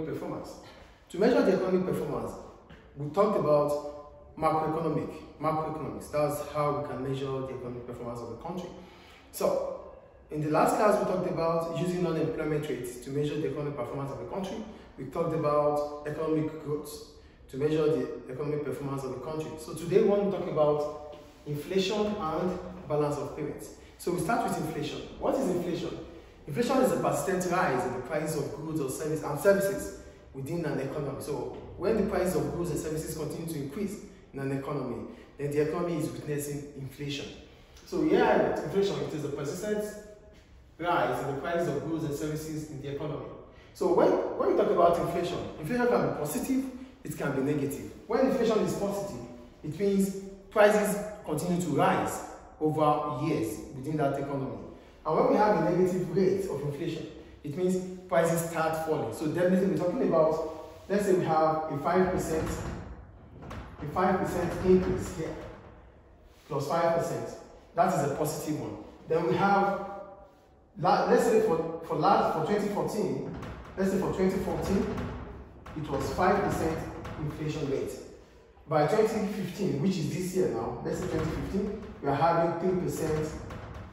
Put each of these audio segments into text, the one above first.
economic performance. To measure the economic performance, we talked about macroeconomic, macroeconomics. That's how we can measure the economic performance of a country. So, in the last class, we talked about using unemployment rates to measure the economic performance of a country. We talked about economic growth to measure the economic performance of a country. So today, we want to talk about inflation and balance of payments. So we start with inflation. What is inflation? Inflation is a persistent rise in the price of goods or services and services within an economy. So when the price of goods and services continue to increase in an economy, then the economy is witnessing inflation. So here inflation, it is a persistent rise in the price of goods and services in the economy. So when, when we talk about inflation, inflation can be positive, it can be negative. When inflation is positive, it means prices continue to rise over years within that economy. And when we have a negative rate of inflation, it means prices start falling. So definitely we're talking about, let's say we have a 5%, a 5% increase here, plus 5%. That is a positive one. Then we have, let's say for, for last, for 2014, let's say for 2014, it was 5% inflation rate. By 2015, which is this year now, let's say 2015, we are having 3%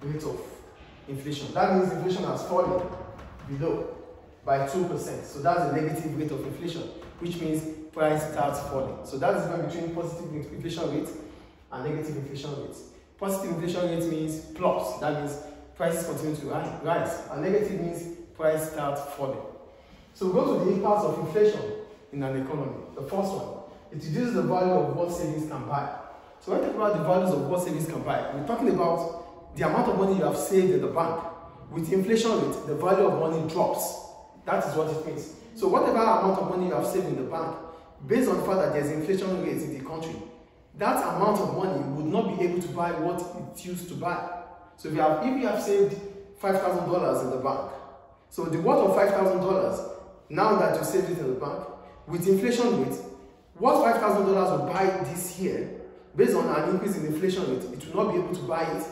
rate of inflation. That means inflation has fallen below by 2%. So that's a negative rate of inflation, which means price starts falling. So that's difference between positive inflation rate and negative inflation rate. Positive inflation rate means plus. That means prices continue to rise. And negative means price starts falling. So we go to the impacts of inflation in an economy. The first one, it reduces the value of what savings can buy. So when we talk about the values of what savings can buy, we're talking about the amount of money you have saved in the bank. With inflation rate, the value of money drops. That is what it means. So whatever amount of money you have saved in the bank, based on the fact that there's inflation rates in the country, that amount of money would not be able to buy what it used to buy. So if you have, if you have saved $5,000 in the bank, so the worth of $5,000, now that you saved it in the bank, with inflation rate, what $5,000 will buy this year, based on an increase in inflation rate, it will not be able to buy it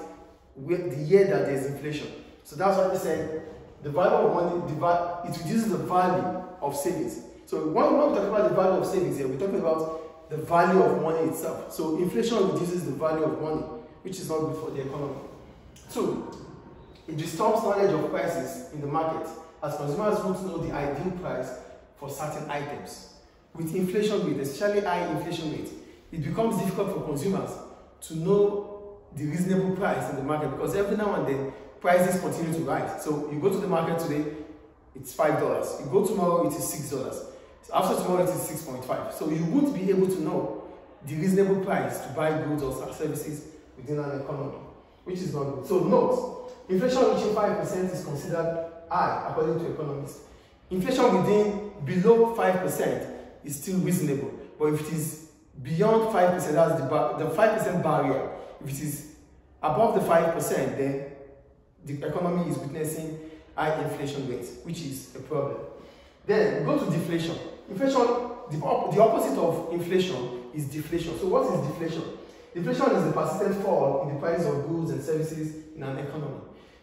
with the year that there's inflation. So that's why they said the value of money, it reduces the value of savings. So when we talk about the value of savings here, we're talking about the value of money itself. So inflation reduces the value of money, which is not good for the economy. Two, it disturbs knowledge of prices in the market as consumers want to know the ideal price for certain items. With inflation rate, especially high inflation rate, it becomes difficult for consumers to know the reasonable price in the market because every now and then prices continue to rise. So you go to the market today, it's five dollars. You go tomorrow, it is six dollars. So after tomorrow, it is six point five. So you won't be able to know the reasonable price to buy goods or services within an economy, which is not good. So note, inflation reaching five percent is considered high according to economists. Inflation within below five percent is still reasonable. But if it is beyond 5%, that's the, the 5% barrier. If it is above the 5%, then the economy is witnessing high inflation rates, which is a problem. Then go to deflation. Inflation, the, the opposite of inflation is deflation. So what is deflation? Deflation is the persistent fall in the price of goods and services in an economy.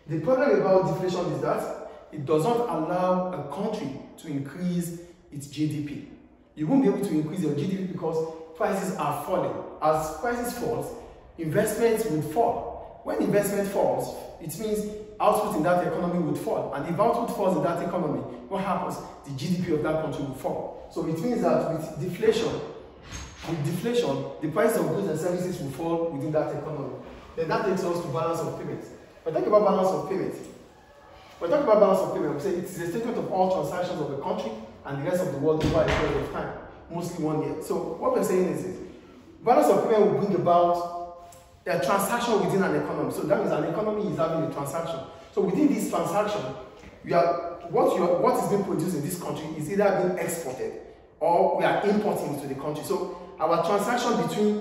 The problem about deflation is that it does not allow a country to increase its GDP you won't be able to increase your GDP because prices are falling. As prices fall, investments would fall. When investment falls, it means output in that economy would fall. And if output falls in that economy, what happens? The GDP of that country will fall. So it means that with deflation, with deflation, the price of goods and services will fall within that economy. Then that takes us to balance of payments. When talk about balance of payments, when talk about balance of payments, we say it is a statement of all transactions of the country and the rest of the world over a period of time, mostly one year. So what we're saying is this. Balance of payment will bring about a transaction within an economy. So that means an economy is having a transaction. So within this transaction, we are, what, you are, what is being produced in this country is either being exported or we are importing into the country. So our transaction between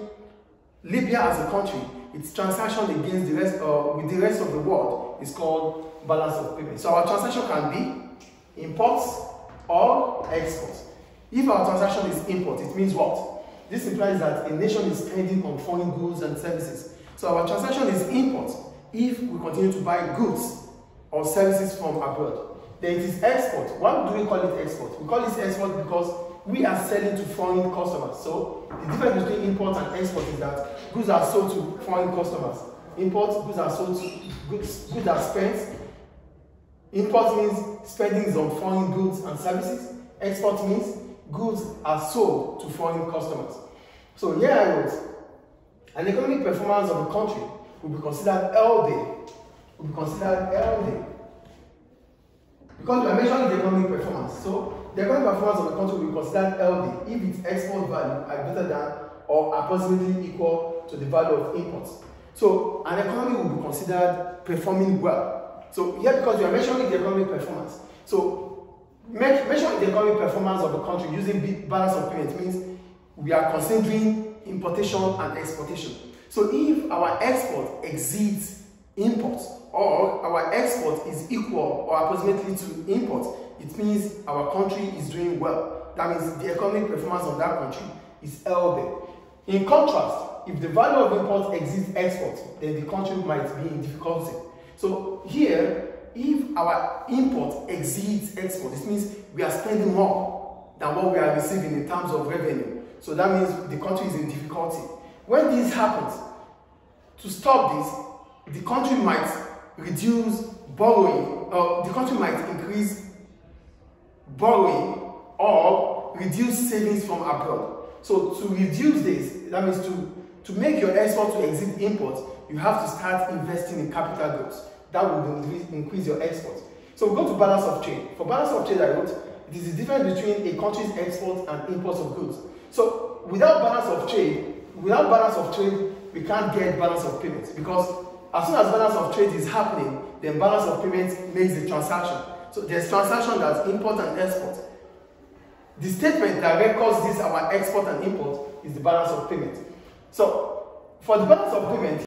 Libya as a country, its transaction against the rest, uh, with the rest of the world is called balance of payment. So our transaction can be imports or exports. If our transaction is import, it means what? This implies that a nation is spending on foreign goods and services. So our transaction is import if we continue to buy goods or services from abroad. then it is export. Why do we call it export? We call it export because we are selling to foreign customers. So the difference between import and export is that goods are sold to foreign customers. Import goods are sold to goods, goods are spent. Import means spending is on foreign goods and services. Export means goods are sold to foreign customers. So here I wrote, an economic performance of a country will be considered healthy. Will be considered healthy. Because we are measuring the economic performance. So the economic performance of a country will be considered healthy if its export value are greater than or approximately equal to the value of imports. So an economy will be considered performing well. So here because we are measuring the economic performance. So measuring the economic performance of a country using balance of payments means we are considering importation and exportation. So if our export exceeds imports or our export is equal or approximately to import, it means our country is doing well. That means the economic performance of that country is healthy. In contrast, if the value of import exceeds export, then the country might be in difficulty. So here, if our import exceeds export, this means we are spending more than what we are receiving in terms of revenue. So that means the country is in difficulty. When this happens, to stop this, the country might reduce borrowing, or the country might increase borrowing or reduce savings from abroad. So to reduce this, that means to, to make your export to exceed imports, you have to start investing in capital goods. That will increase, your exports. So we go to balance of trade. For balance of trade, I wrote, it is the difference between a country's exports and imports of goods. So without balance of trade, without balance of trade, we can't get balance of payments because as soon as balance of trade is happening, then balance of payments makes the transaction. So there's transaction that's import and export. The statement that records this our export and import is the balance of payment. So for the balance of payment,